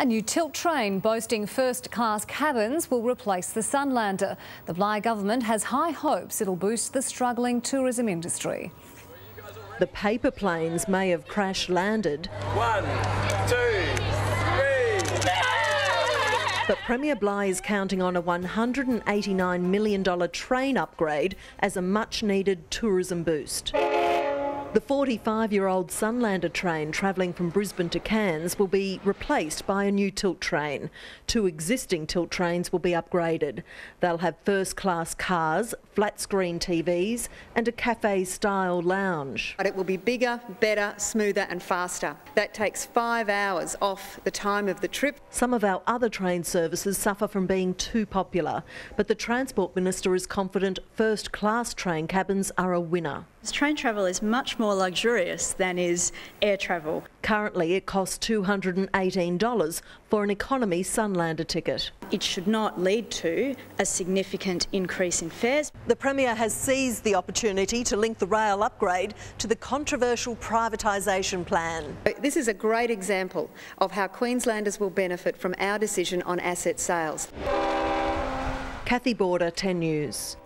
A new tilt train boasting first-class cabins will replace the Sunlander. The Bligh government has high hopes it'll boost the struggling tourism industry. The paper planes may have crash landed. One, two, three. But Premier Bligh is counting on a $189 million train upgrade as a much needed tourism boost. The 45 year old Sunlander train travelling from Brisbane to Cairns will be replaced by a new tilt train. Two existing tilt trains will be upgraded. They'll have first class cars, flat screen TVs, and a cafe style lounge. But it will be bigger, better, smoother, and faster. That takes five hours off the time of the trip. Some of our other train services suffer from being too popular, but the Transport Minister is confident first class train cabins are a winner. Train travel is much more luxurious than is air travel. Currently, it costs $218 for an economy Sunlander ticket. It should not lead to a significant increase in fares. The Premier has seized the opportunity to link the rail upgrade to the controversial privatisation plan. This is a great example of how Queenslanders will benefit from our decision on asset sales. Kathy Border, 10 News.